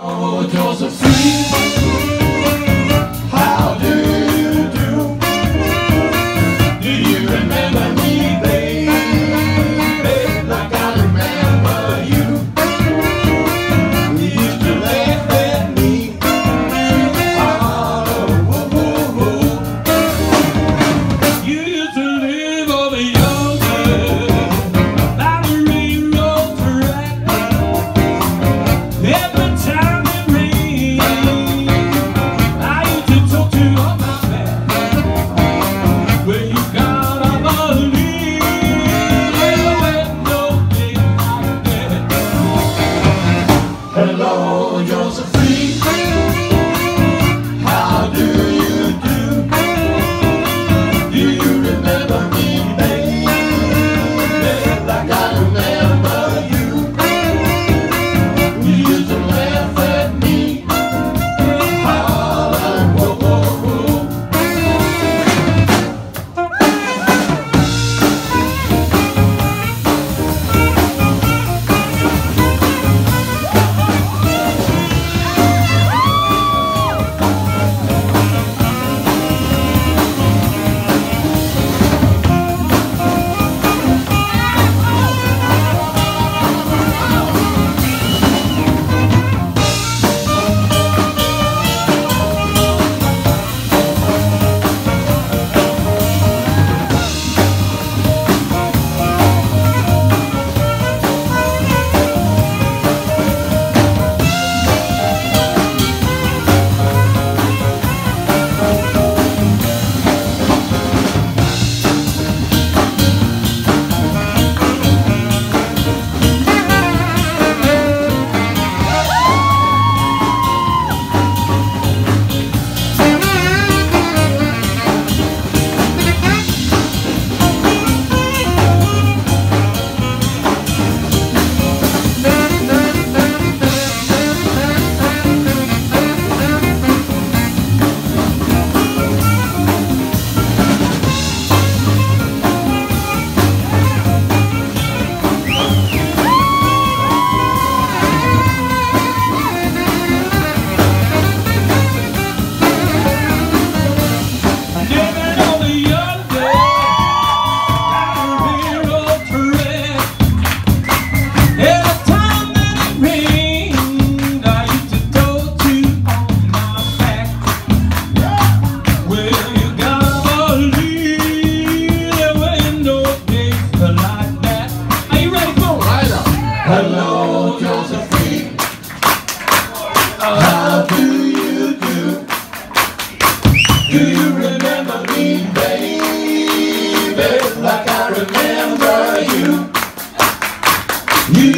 Oh, Josephine. You used to laugh at me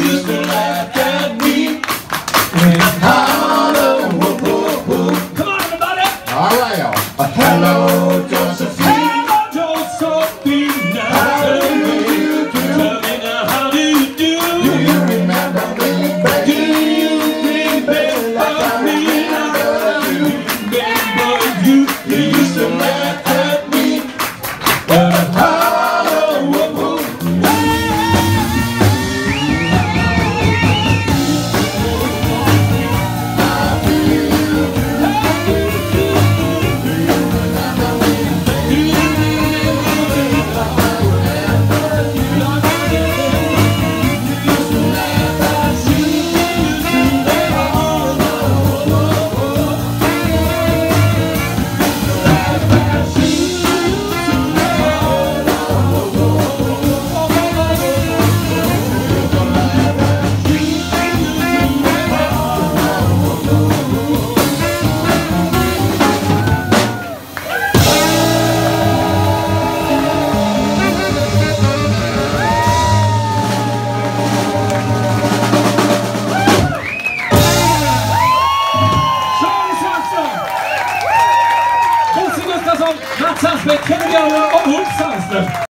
when I Frank Katzers bekender og Olsens.